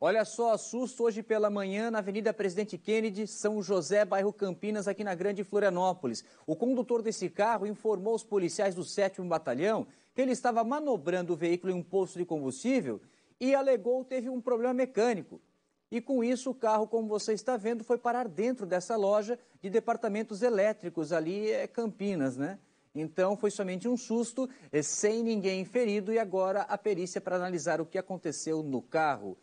Olha só, susto hoje pela manhã na Avenida Presidente Kennedy, São José, bairro Campinas, aqui na Grande Florianópolis. O condutor desse carro informou aos policiais do 7 Batalhão que ele estava manobrando o veículo em um posto de combustível e alegou que teve um problema mecânico. E com isso, o carro, como você está vendo, foi parar dentro dessa loja de departamentos elétricos ali, é Campinas, né? Então foi somente um susto, eh, sem ninguém ferido, e agora a perícia para analisar o que aconteceu no carro.